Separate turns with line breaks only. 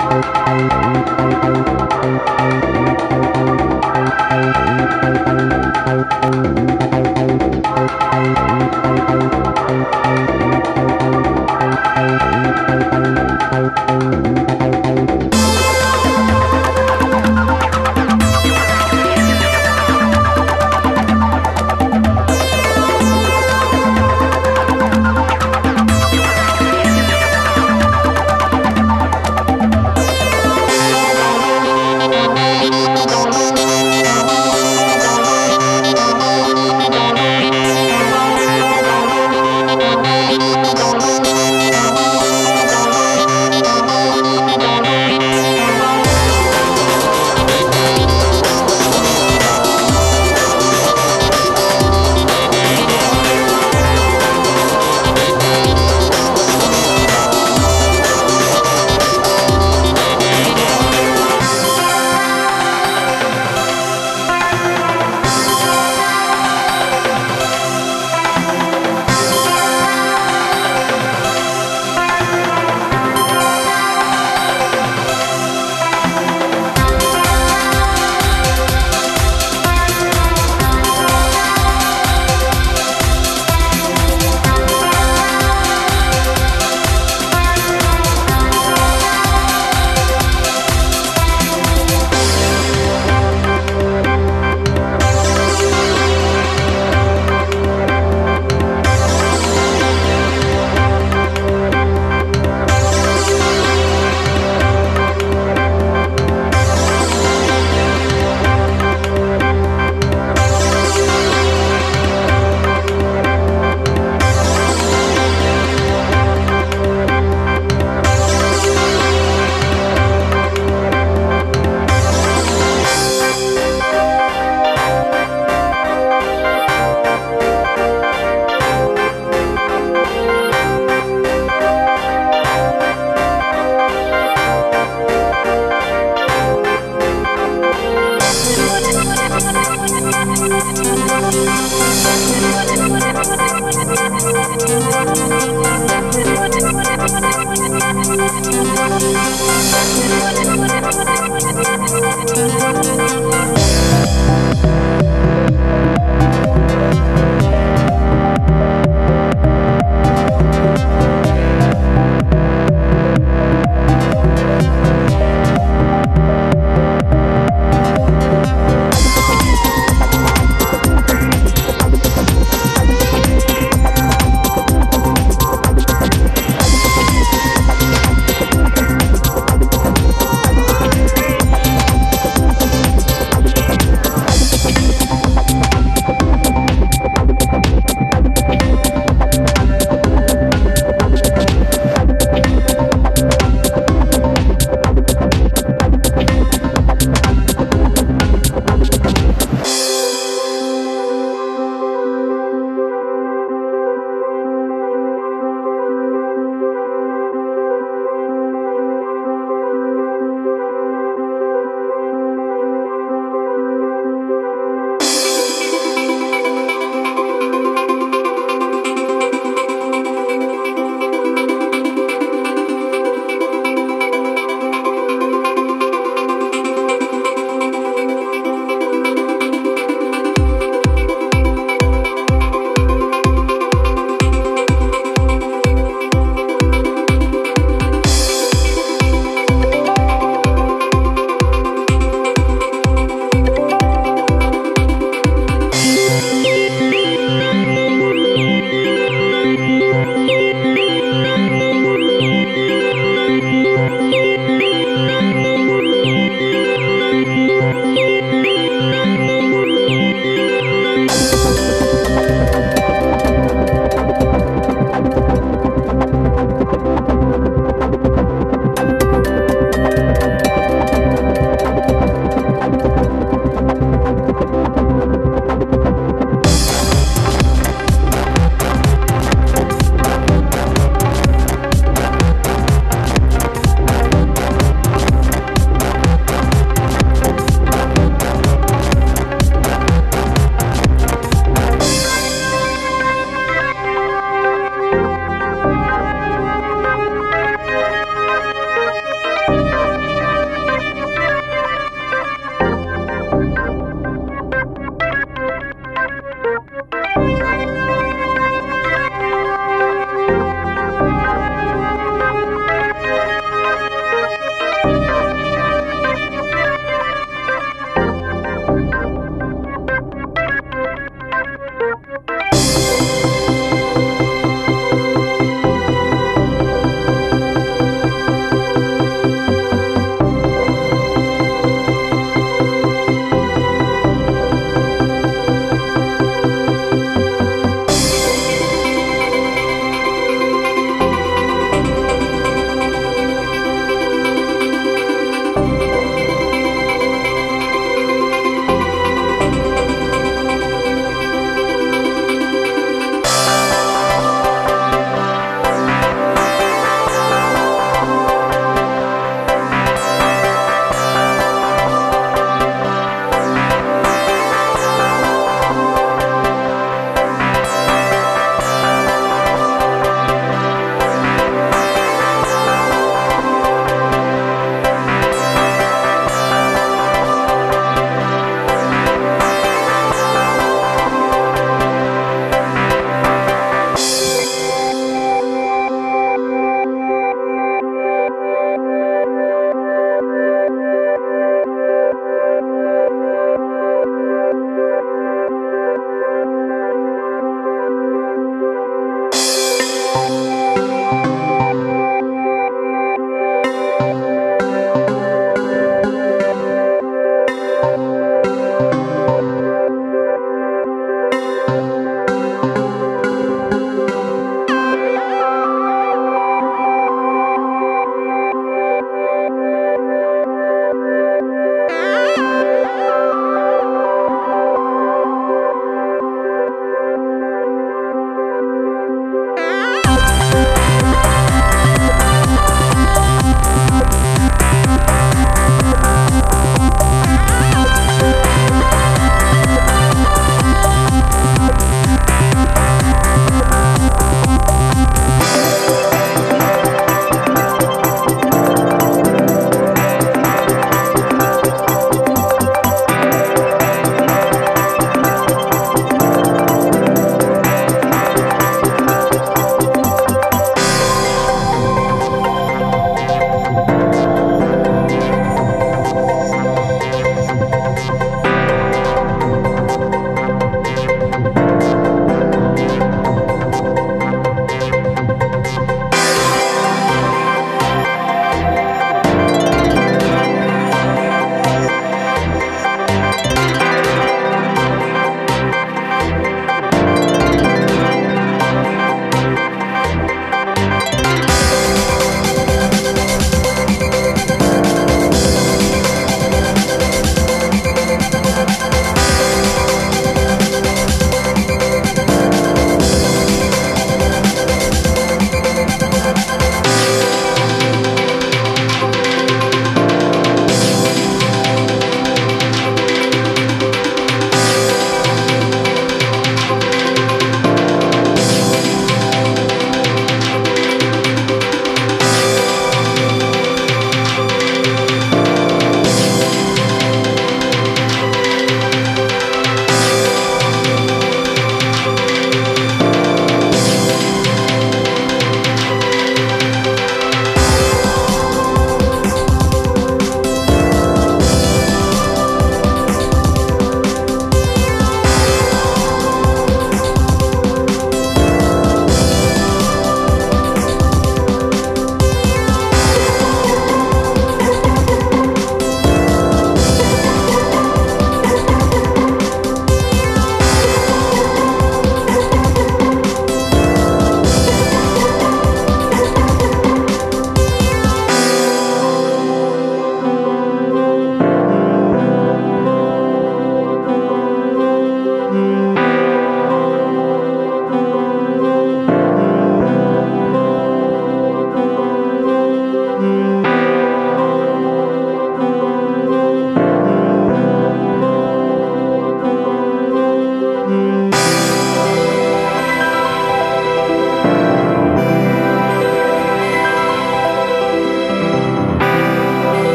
Música